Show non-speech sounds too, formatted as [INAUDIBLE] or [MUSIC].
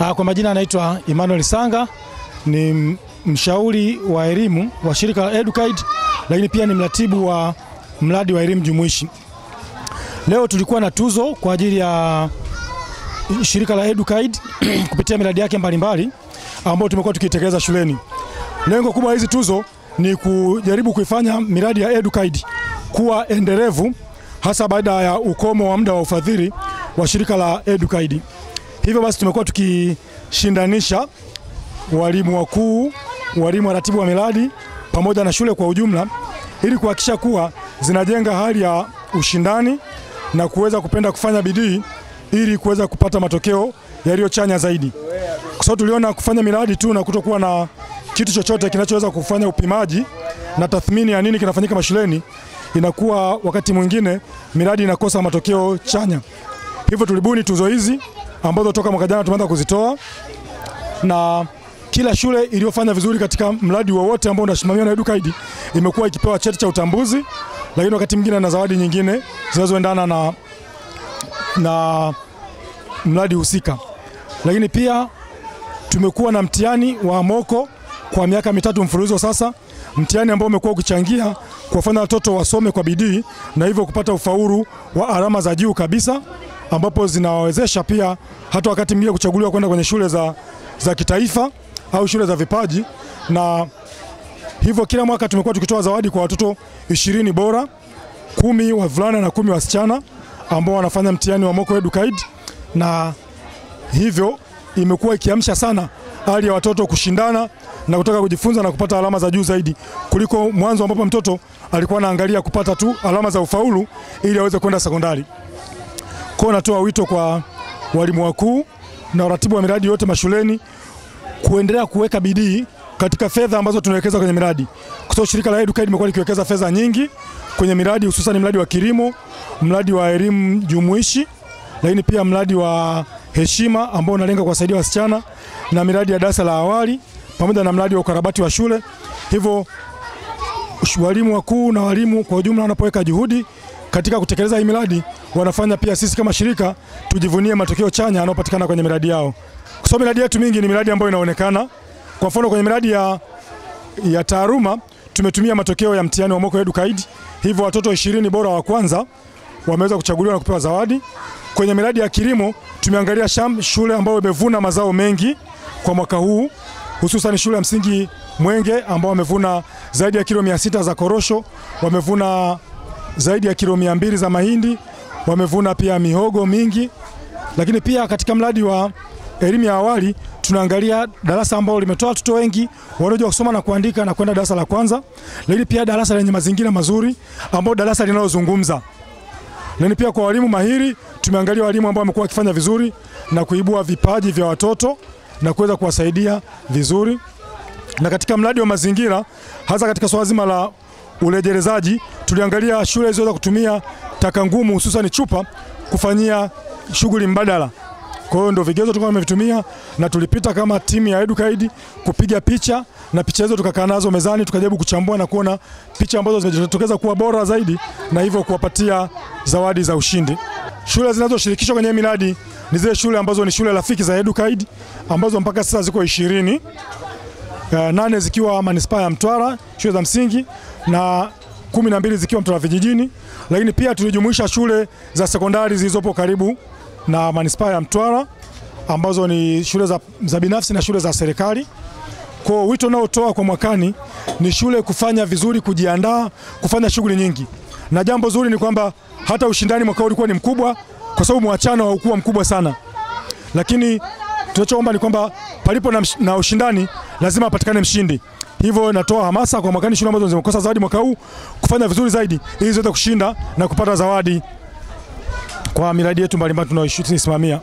Ah, Kwa majina anaitwa Emmanuel Sanga, ni mshauri wa elimu wa shirika la Educaid, lakini pia ni mratibu wa mradi wa elimu jumuishi. Leo tulikuwa na tuzo kwa ajili ya shirika la Educaid [CLEARS THROAT] kupitia miradi yake mbalimbali ambayo tumekuwa tukitekeleza shuleni. Lengo kubwa hizi tuzo ni kujaribu kuifanya miradi ya Educaid kuwa endelevu hasa baada ya ukomo wa muda wa ufadhili wa shirika la Educaid. Hivyo basi tumekuwa tukishindanisha walimu wakuu, walimu waratibu wa miradi pamoja na shule kwa ujumla ili kuhakikisha kuwa zinajenga hali ya ushindani na kuweza kupenda kufanya bidii ili kuweza kupata matokeo yaliyochanya zaidi, kwa sababu tuliona kufanya miradi tu na kutokuwa na kitu chochote kinachoweza kufanya upimaji na tathmini ya nini kinafanyika mashuleni, inakuwa wakati mwingine miradi inakosa matokeo chanya. Hivyo tulibuni tuzo hizi ambazo toka mwaka jana tumeanza kuzitoa na kila shule iliyofanya vizuri katika mradi wowote ambao unasimamiwa na Educaid imekuwa ikipewa cheti cha utambuzi, lakini wakati mwingine na zawadi nyingine zinazoendana na, na mradi husika. Lakini pia tumekuwa na mtihani wa moko kwa miaka mitatu mfululizo sasa, mtihani ambao umekuwa ukichangia kuwafanya watoto wasome kwa bidii na hivyo kupata ufaulu wa alama za juu kabisa, ambapo zinawawezesha pia hata wakati mwingine kuchaguliwa kwenda kwenye shule za, za kitaifa au shule za vipaji, na hivyo kila mwaka tumekuwa tukitoa zawadi kwa watoto ishirini bora, kumi wavulana na kumi wasichana ambao wanafanya mtihani wa moko Educate, na hivyo imekuwa ikiamsha sana hali ya watoto kushindana na kutaka kujifunza na kupata alama za juu zaidi kuliko mwanzo ambapo mtoto alikuwa anaangalia kupata tu alama za ufaulu ili aweze kwenda sekondari. Kwa natoa wito kwa walimu wakuu na waratibu wa miradi yote mashuleni kuendelea kuweka bidii katika fedha ambazo tunawekeza kwenye miradi, kwa sababu shirika la Educaid limekuwa likiwekeza fedha nyingi kwenye miradi, hususan mradi wa kilimo, mradi wa elimu jumuishi, lakini pia mradi wa heshima ambao unalenga kuwasaidia wasichana na miradi ya darasa la awali pamoja na mradi wa ukarabati wa shule. Hivyo walimu wakuu na walimu kwa ujumla wanapoweka juhudi katika kutekeleza hii miradi, wanafanya pia sisi kama shirika tujivunie matokeo chanya yanayopatikana kwenye miradi yao, kwa sababu miradi yetu mingi ni miradi ambayo inaonekana. Kwa mfano kwenye miradi ya, ya taaluma tumetumia matokeo ya mtihani wa moko Educaid, hivyo watoto ishirini bora wa kwanza wameweza kuchaguliwa na kupewa zawadi. Kwenye miradi ya kilimo tumeangalia sham, shule ambayo imevuna mazao mengi kwa mwaka huu hususan shule ya msingi Mwenge ambao wamevuna zaidi ya kilo mia sita za korosho, wamevuna zaidi ya kilo mia mbili za mahindi, wamevuna pia mihogo mingi. Lakini pia katika mradi wa elimu ya awali tunaangalia darasa ambalo limetoa watoto wengi wanaojua kusoma na kuandika na kwenda darasa la kwanza, lakini pia darasa lenye mazingira mazuri ambao darasa linalozungumza lakini pia kwa walimu mahiri tumeangalia walimu ambao wamekuwa wakifanya vizuri na kuibua vipaji vya watoto na kuweza kuwasaidia vizuri. Na katika mradi wa mazingira, hasa katika swala zima la urejelezaji, tuliangalia shule zilizoweza kutumia taka ngumu, hususan chupa, kufanyia shughuli mbadala. Kwa hiyo ndio vigezo tulikuwa tumevitumia na tulipita kama timu ya Educaid kupiga picha na picha hizo tukakaa nazo mezani tukajaribu kuchambua na kuona picha ambazo zimejitokeza kuwa bora zaidi na hivyo kuwapatia zawadi za ushindi. Shule zinazoshirikishwa kwenye miradi ni zile shule ambazo ni shule rafiki za Educaid ambazo mpaka sasa ziko ishirini, uh, nane zikiwa manispaa ya Mtwara shule za msingi na kumi na mbili zikiwa Mtwara vijijini, lakini pia tulijumuisha shule za sekondari zilizopo karibu na manispaa ya Mtwara ambazo ni shule za, za binafsi na shule za serikali. Kwa wito unaotoa kwa mwakani ni shule kufanya vizuri, kujiandaa kufanya shughuli nyingi, na jambo zuri ni kwamba hata ushindani mwaka ulikuwa ni mkubwa, kwa sababu mwachano haukuwa mkubwa sana, lakini tunachoomba ni kwamba palipo na, na ushindani lazima apatikane mshindi. Hivyo natoa hamasa kwa mwakani shule ambazo zimekosa zawadi mwaka huu kufanya vizuri zaidi ili ziweze kushinda na kupata zawadi kwa miradi yetu mbalimbali tunayoisimamia.